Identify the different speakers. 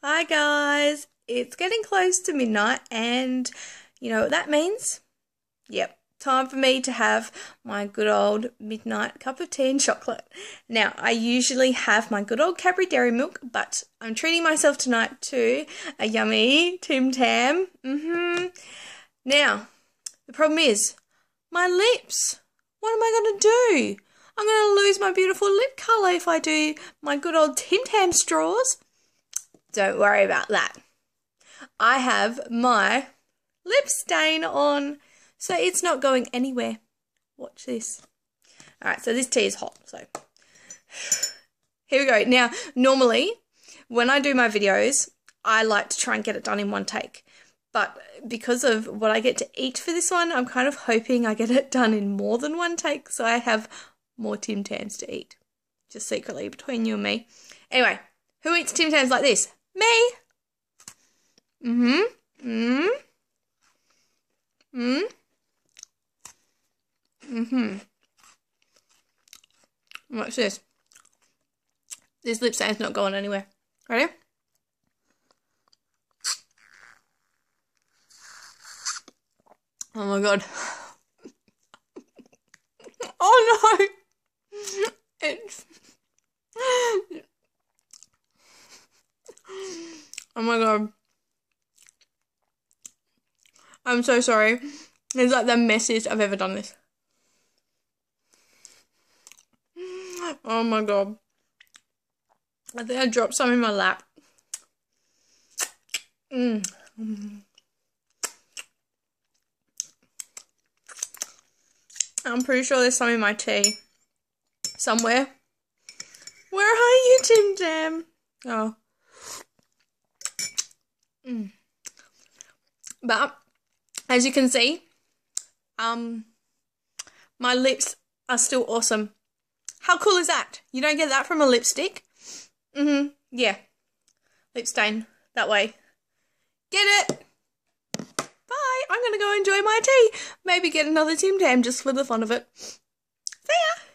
Speaker 1: Hi guys, it's getting close to midnight and you know what that means? Yep, time for me to have my good old midnight cup of tea and chocolate. Now, I usually have my good old Cadbury Dairy Milk, but I'm treating myself tonight to a yummy Tim Tam. Mm-hmm. Now, the problem is, my lips. What am I going to do? I'm going to lose my beautiful lip colour if I do my good old Tim Tam straws. Don't worry about that. I have my lip stain on, so it's not going anywhere. Watch this. Alright, so this tea is hot, so here we go. Now, normally, when I do my videos, I like to try and get it done in one take. But because of what I get to eat for this one, I'm kind of hoping I get it done in more than one take, so I have more Tim Tams to eat. Just secretly between you and me. Anyway, who eats Tim Tams like this? Me. Mm-hmm. Mm-hmm. Mm. Mm-hmm. What's this? This lip stain's not going anywhere. Ready? Oh my god. Oh no! It's Oh my god. I'm so sorry. It's like the messiest I've ever done this. Oh my god. I think I dropped some in my lap. Mm. I'm pretty sure there's some in my tea. Somewhere. Where are you, Tim Tam? Oh. Mm. But as you can see, um, my lips are still awesome. How cool is that? You don't get that from a lipstick? Mm-hmm. Yeah. Lip stain. That way. Get it? Bye. I'm going to go enjoy my tea. Maybe get another Tim Tam just for the fun of it. See ya.